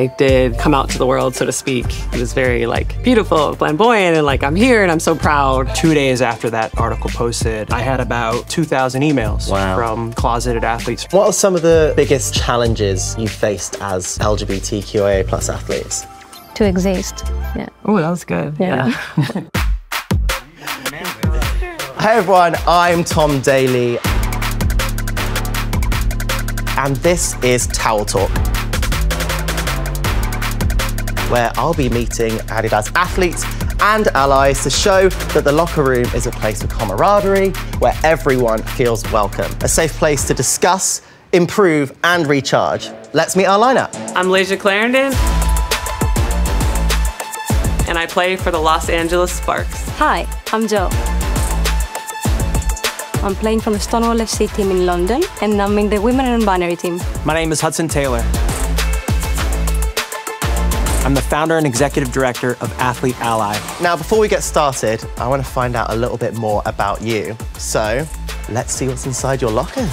I did come out to the world, so to speak. It was very like beautiful, flamboyant, and like I'm here and I'm so proud. Two days after that article posted, I had about 2,000 emails Wow. from closeted athletes. What are some of the biggest challenges you faced as LGBTQIA plus athletes? To exist. Yeah. Oh, that was good. Yeah. Hey everyone, I'm Tom Daley. And this is Towel Talk, where I'll be meeting Adidas athletes and allies to show that the locker room is a place of camaraderie where everyone feels welcome, a safe place to discuss, improve, and recharge. Let's meet our lineup. I'm Layshia Clarendon, and I play for the Los Angeles Sparks. Hi, I'm Joe. I'm playing from the Stonewall FC team in London, and I'm in the women and binary team. My name is Hudson Taylor. I'm the founder and executive director of Athlete Ally. Now, before we get started, I want to find out a little bit more about you. So, let's see what's inside your lockers.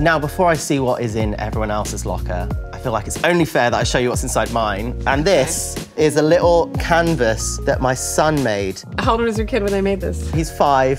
Now, before I see what is in everyone else's locker, I feel like it's only fair that I show you what's inside mine. And this is a little canvas that my son made. How old was your kid when they made this? He's five,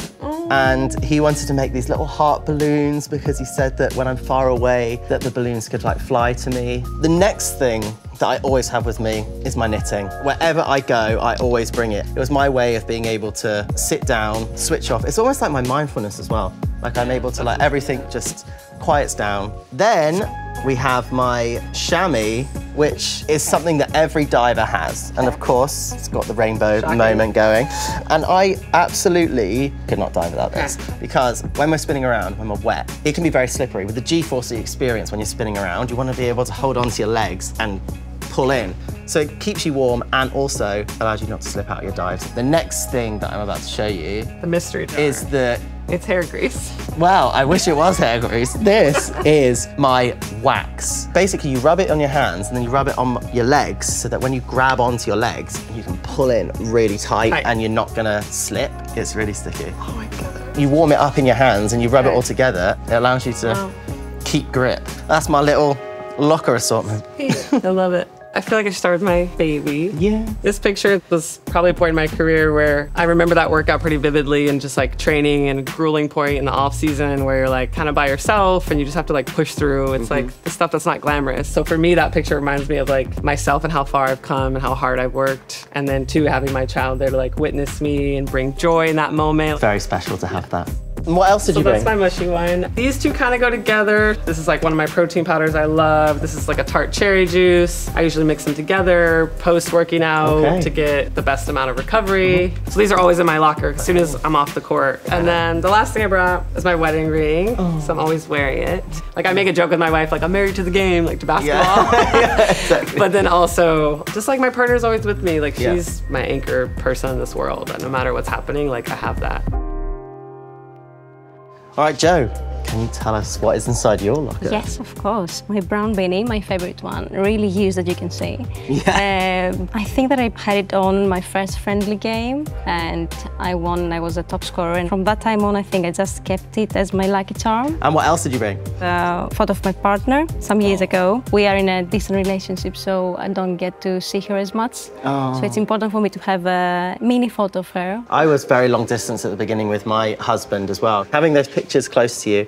and he wanted to make these little heart balloons because he said that when I'm far away, that the balloons could like fly to me. The next thing that I always have with me is my knitting. Wherever I go, I always bring it. It was my way of being able to sit down, switch off. It's almost like my mindfulness as well. Like I'm able to like everything just quiets down. Then we have my chamois, which is something that every diver has. And of course, it's got the rainbow moment going. And I absolutely could not dive without this because when we're spinning around, when we're wet, it can be very slippery. With the G-force you experience when you're spinning around, you want to be able to hold onto your legs and pull in. So it keeps you warm and also allows you not to slip out of your dives. The next thing that I'm about to show you The mystery jar. is the it's hair grease. Well, I wish it was hair grease. This is my wax. Basically, you rub it on your hands and then you rub it on your legs so that when you grab onto your legs, you can pull in really tight and you're not gonna slip. It's really sticky. Oh my god. You warm it up in your hands and you rub it all together. It allows you to Wow. keep grip. That's my little locker assortment. I love it. I feel like I should start with my baby. Yeah. This picture was probably a point in my career where I remember that workout pretty vividly and just like training and grueling point in the off season where you're like kind of by yourself and you just have to like push through. It's mm-hmm. like the stuff that's not glamorous. So for me, that picture reminds me of like myself and how far I've come and how hard I've worked. And then too, having my child there to like witness me and bring joy in that moment. Very special to have that. What else did So you that's my mushy one. These two kind of go together. This is like one of my protein powders I love. This is like a tart cherry juice. I usually mix them together post working out Okay. to get the best amount of recovery. So these are always in my locker as soon as I'm off the court. And then the last thing I brought is my wedding ring. Oh. So I'm always wearing it. Like I make a joke with my wife, like I'm married to the game, like to basketball. Yeah, exactly. But then also, just like my partner's always with me, like Yeah. she's my anchor person in this world. And no matter what's happening, like I have that. All right, Joe, can you tell us what is inside your locker? Yes, of course. My brown beanie, my favorite one. Really used, as you can see. Yeah. Um, I think that I had it on my first friendly game, and I won. I was a top scorer, and from that time on, I think I just kept it as my lucky charm. And what else did you bring? A photo of my partner some years ago. We are in a distant relationship, so I don't get to see her as much. Oh. So it's important for me to have a mini photo of her. I was very long distance at the beginning with my husband as well. Having those pictures close to you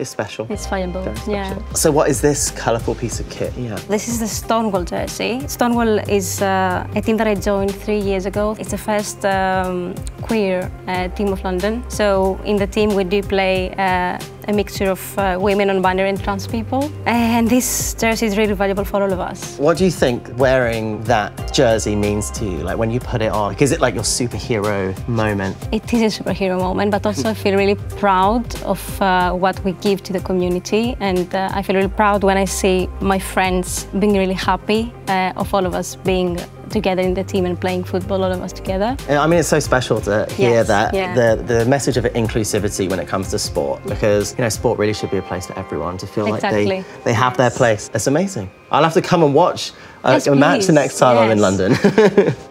is special. It's valuable. Yeah. So what is this colourful piece of kit? Yeah. This is the Stonewall jersey. Stonewall is uh, a team that I joined three years ago. It's the first um, queer uh, team of London. So in the team we do play uh, a mixture of uh, women, non-binary and trans people. And this jersey is really valuable for all of us. What do you think wearing that jersey means to you? Like when you put it on, is it like your superhero moment? It is a superhero moment, but also I feel really proud of uh, what we give to the community. And uh, I feel really proud when I see my friends being really happy uh, of all of us being together in the team and playing football, all of us together. I mean, it's so special to hear Yes, that yeah. the the message of inclusivity when it comes to sport, because you know, sport really should be a place for everyone to feel like they they have their place. It's amazing. I'll have to come and watch uh, Yes, a match the next time I'm in London.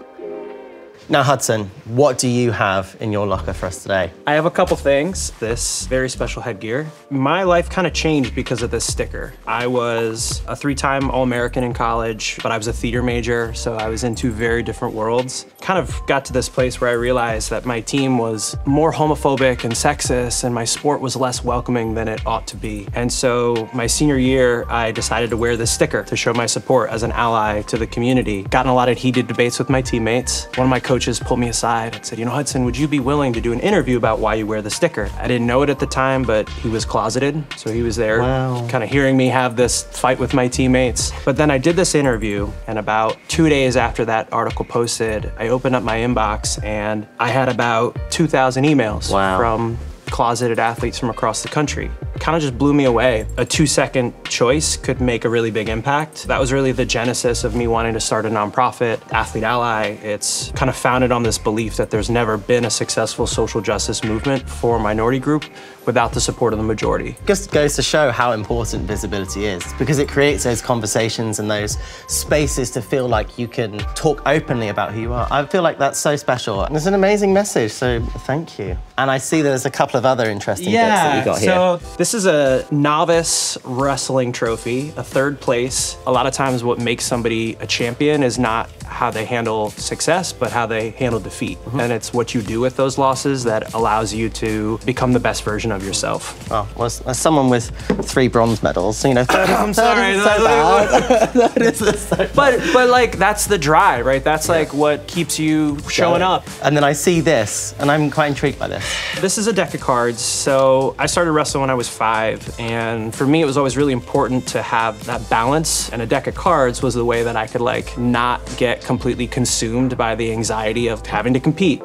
Now, Hudson, what do you have in your locker for us today? I have a couple things. This very special headgear. My life kind of changed because of this sticker. I was a three time All American in college, but I was a theater major, so I was in two very different worlds. Kind of got to this place where I realized that my team was more homophobic and sexist, and my sport was less welcoming than it ought to be. And so, my senior year, I decided to wear this sticker to show my support as an ally to the community. Got in a lot of heated debates with my teammates. One of my coaches pulled me aside and said, You know, Hudson, would you be willing to do an interview about why you wear the sticker? I didn't know it at the time, but he was closeted. So he was there, Wow. kind of hearing me have this fight with my teammates. But then I did this interview, and about two days after that article posted, I opened up my inbox and I had about 2,000 emails Wow. from closeted athletes from across the country. Kind of just blew me away. A two second choice could make a really big impact. That was really the genesis of me wanting to start a nonprofit, Athlete Ally. It's kind of founded on this belief that there's never been a successful social justice movement for a minority group without the support of the majority. Just goes to show how important visibility is because it creates those conversations and those spaces to feel like you can talk openly about who you are. I feel like that's so special. And it's an amazing message, so thank you. And I see there's a couple of other interesting bits that you got here. so this is a novice wrestling trophy, a third place. A lot of times, what makes somebody a champion is not how they handle success, but how they handle defeat. Mm-hmm. And it's what you do with those losses that allows you to become the best version of yourself. Oh, well, as, as someone with three bronze medals, you know, third, I'm sorry, so bad. Third so bad. But but like that's the drive, right? That's like what keeps you showing up. And then I see this, and I'm quite intrigued by this. This is a deck of cards. So I started wrestling when I was five, and for me, it was always really important to have that balance. And a deck of cards was the way that I could like not get completely consumed by the anxiety of having to compete.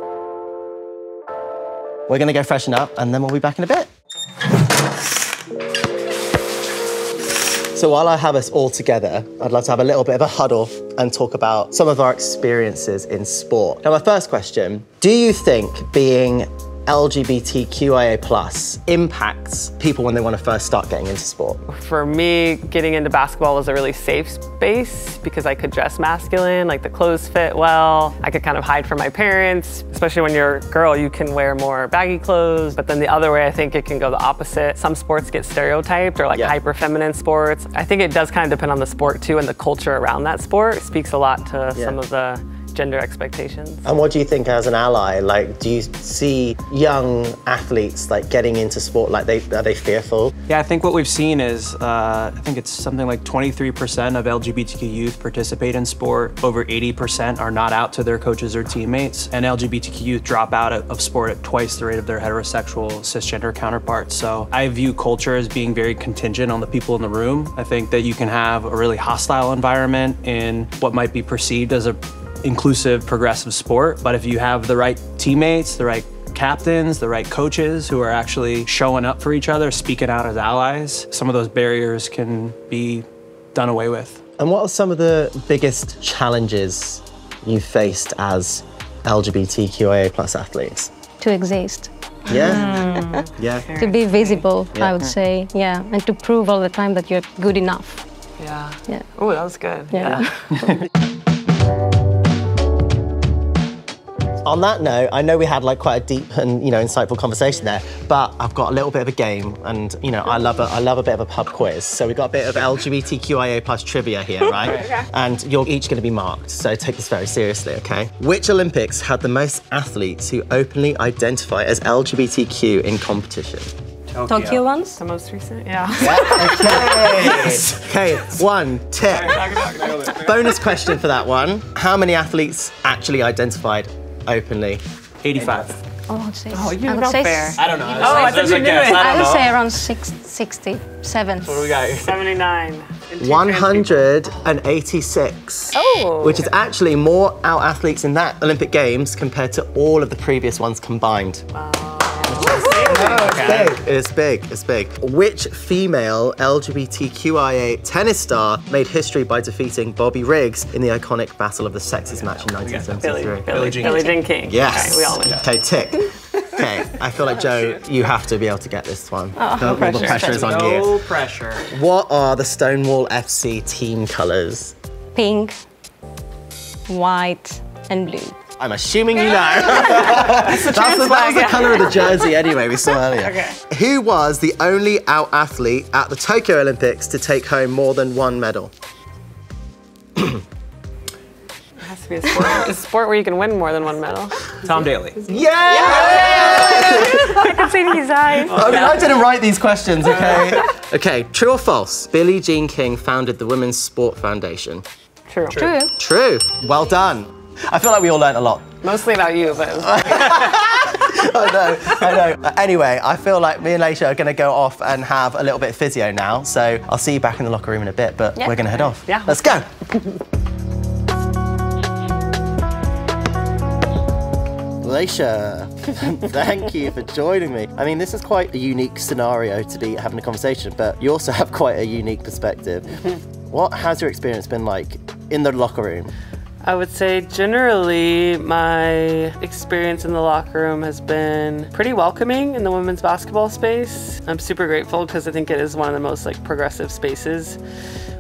We're gonna go freshen up, and then we'll be back in a bit. So while I have us all together, I'd love to have a little bit of a huddle and talk about some of our experiences in sport. Now, my first question, do you think being LGBTQIA plus impacts people when they want to first start getting into sport? For me, getting into basketball was a really safe space because I could dress masculine, like the clothes fit well. I could kind of hide from my parents, especially when you're a girl, you can wear more baggy clothes. But then the other way, I think it can go the opposite. Some sports get stereotyped or like Yeah. hyper feminine sports. I think it does kind of depend on the sport too and the culture around that sport. It speaks a lot to Yeah. some of the gender expectations. And what do you think as an ally? Like, do you see young athletes like getting into sport? Like, they are they fearful? Yeah, I think what we've seen is uh, I think it's something like 23% of LGBTQ youth participate in sport. Over 80% are not out to their coaches or teammates, and LGBTQ youth drop out of of sport at twice the rate of their heterosexual cisgender counterparts. So I view culture as being very contingent on the people in the room. I think that you can have a really hostile environment in what might be perceived as a inclusive, progressive sport. But if you have the right teammates, the right captains, the right coaches who are actually showing up for each other, speaking out as allies, some of those barriers can be done away with. And what are some of the biggest challenges you faced as LGBTQIA plus athletes? to exist, Yeah. Hmm. yeah. to be visible, Yeah. I would say, yeah, and to prove all the time that you're good enough. Yeah. Yeah. Oh, that was good. Yeah. On that note, I know we had like quite a deep and you know insightful conversation there, but I've got a little bit of a game, and you know I love a, I love a bit of a pub quiz. So we've got a bit of LGBTQIA plus trivia here, right? And you're each going to be marked, so take this very seriously, okay? Which Olympics had the most athletes who openly identify as LGBTQ in competition? Tokyo once? The most recent? Yeah. Okay, okay, one tick. Bonus question for that one: How many athletes actually identified openly? 85. Oh, I'd say, Oh, you I would know say, fair. s- I don't know. Oh, I thought you knew it. I would say around six, 67. What do we got 79. and two trans people. 186. Oh. Which is actually more out athletes in that Olympic Games compared to all of the previous ones combined. Okay. Big. It's big. It's big. Which female LGBTQIA tennis star made history by defeating Bobby Riggs in the iconic Battle of the Sexes match in Billy, 1973? Billy, Jean Billie King. Jean King. Yes. Okay, we all know. Okay, tick. Okay, I feel like oh, Joe, you have to be able to get this one. Oh, all the pressure. pressure is on you. No pressure. What are the Stonewall FC team colours? Pink, white, and blue. I'm assuming you know. that's the, that was the colour of the jersey anyway, we saw earlier. Okay. Who was the only out athlete at the Tokyo Olympics to take home more than one medal? It has to be a sport, a sport where you can win more than one medal. Tom Daley. Yeah! I can see in his eyes. I mean, I didn't write these questions, okay? okay, true or false? Billie Jean King founded the Women's Sport Foundation. True. True. True. Well done. I feel like we all learnt a lot. Mostly about you, but I know, I know. Anyway, I feel like me and Layshia are going to go off and have a little bit of physio now. So I'll see you back in the locker room in a bit, but Yeah. we're going to head off. Yeah. Let's go. Layshia, thank you for joining me. I mean, this is quite a unique scenario to be having a conversation, but you also have quite a unique perspective. Mm-hmm. what has your experience been like in the locker room? I would say generally my experience in the locker room has been pretty welcoming in the women's basketball space. I'm super grateful because I think it is one of the most like progressive spaces,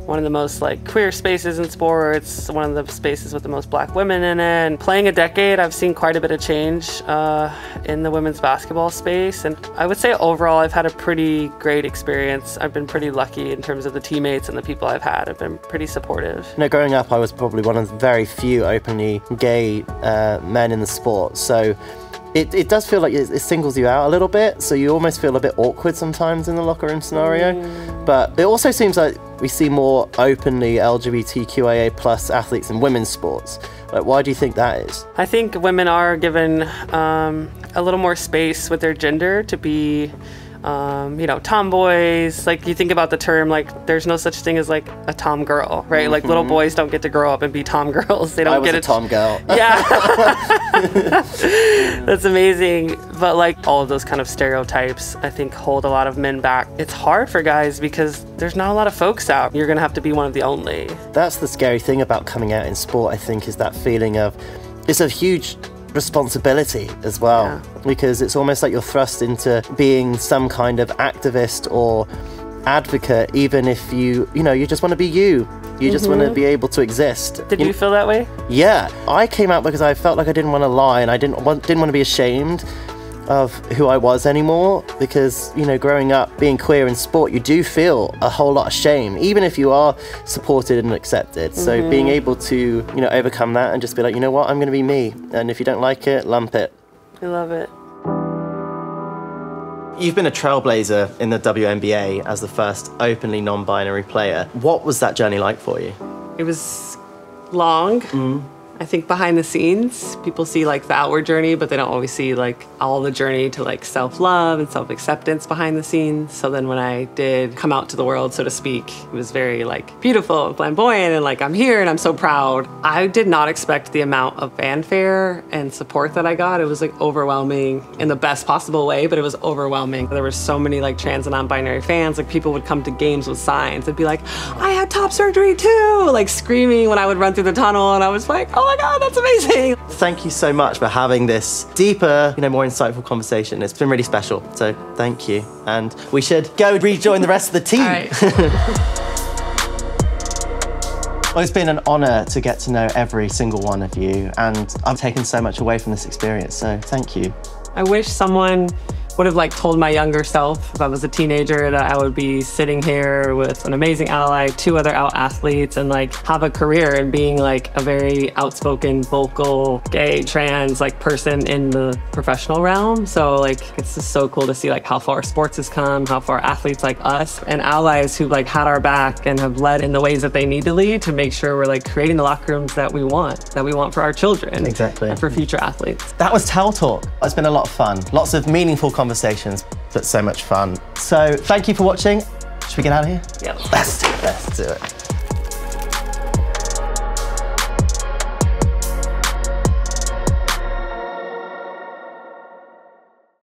one of the most like queer spaces in sports, one of the spaces with the most black women in it. And playing a decade, I've seen quite a bit of change uh, in the women's basketball space. And I would say overall, I've had a pretty great experience. I've been pretty lucky in terms of the teammates and the people I've had. I've been pretty supportive. You know, growing up, I was probably one of the very few openly gay uh, men in the sport. So it, it does feel like it, it singles you out a little bit. So you almost feel a bit awkward sometimes in the locker room scenario. But it also seems like we see more openly LGBTQIA plus athletes in women's sports. Like, why do you think that is? I think women are given um, a little more space with their gender to be, um, you know, tomboys. Like you think about the term, like there's no such thing as like a tom girl, right? Like little boys don't get to grow up and be tom girls. They don't I was get a. Tom girl. Yeah, that's amazing. But like all of those kind of stereotypes, I think hold a lot of men back. It's hard for guys because there's not a lot of folks out. You're gonna have to be one of the only. That's the scary thing about coming out in sport, I think, is that feeling of it's a huge responsibility as well. Yeah. because it's almost like you're thrust into being some kind of activist or advocate even if you you know you just want to be you. You just want to mm-hmm. be able to exist. Did You- you feel that way? yeah. I came out because i felt like i didn't want to lie and i didn't want didn't want to be ashamed of who I was anymore because you know growing up being queer in sport you do feel a whole lot of shame even if you are supported and accepted. So mm-hmm. being able to you know overcome that and just be like you know what? I'm going to be me. And if you don't like it lump it. I love it. You've been a trailblazer in the WNBA as the first openly non-binary player. What was that journey like for you? It was long. Mm. I think behind the scenes, people see like the outward journey, but they don't always see like all the journey to like self love and self acceptance behind the scenes. So then when I did come out to the world, so to speak, it was very like beautiful and flamboyant and like I'm here and I'm so proud. I did not expect the amount of fanfare and support that I got. It was like overwhelming in the best possible way, but it was overwhelming. There were so many like trans and non binary fans. Like people would come to games with signs and be like, I had top surgery too, like screaming when I would run through the tunnel. And I was like, oh Oh my God, that's amazing. Thank you so much for having this deeper, you know, more insightful conversation. It's been really special. So thank you. And we should go rejoin the rest of the team. Right. Well, it's been an honour to get to know every single one of you, and I've taken so much away from this experience. So thank you. I wish someone would have like told my younger self if I was a teenager that I would be sitting here with an amazing ally, two other out athletes, and like have a career and being like a very outspoken, vocal, gay, trans like person in the professional realm. So like it's just so cool to see like how far sports has come, how far athletes like us and allies who like had our back and have led in the ways that they need to lead to make sure we're like creating the locker rooms that we want, that we want for our children. Exactly. And for future athletes. That was Towel Talk. It's been a lot of fun. Lots of meaningful conversations, but so much fun. So thank you for watching. Should we get out of here? Yeah. Let's do it. Let's do it.